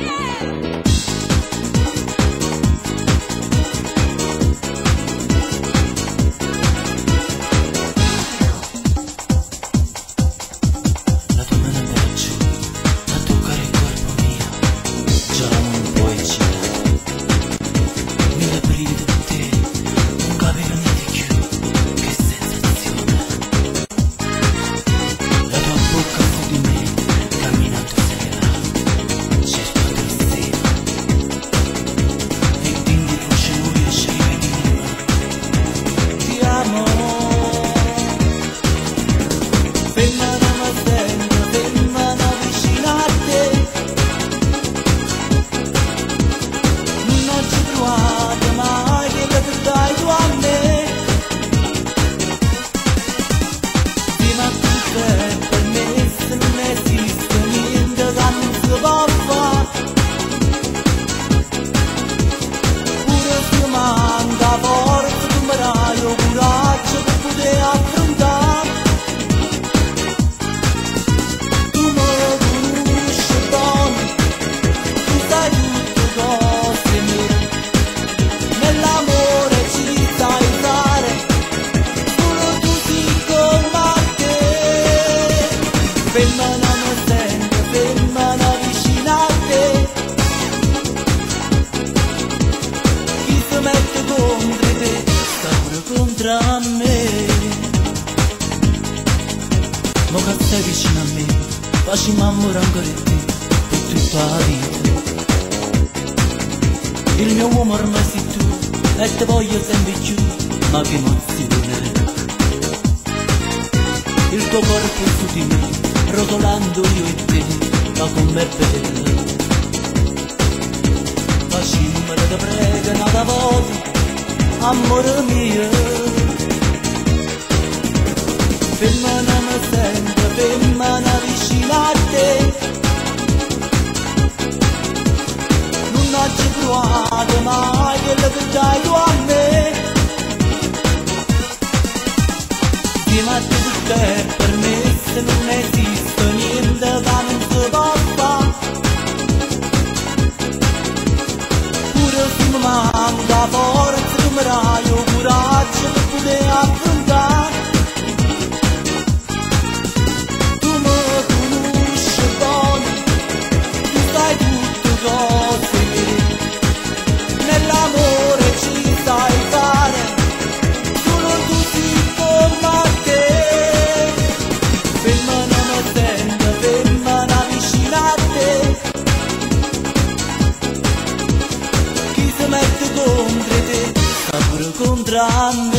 Yeah. a me Ma che stai vicino a me Facciamo amore ancora te Per tutta la vita. Il mio uomo ormai sei tu E te voglio sempre più Ma che emozione Il tuo corpo su di me Rotolando io e te Ma com'è bello numero da prega una volta Amore mio. presente prima n'avvicinarti non ho ci provato mai che le vedrai tu a me prima tu per me se non esiste niente da non encontrarme.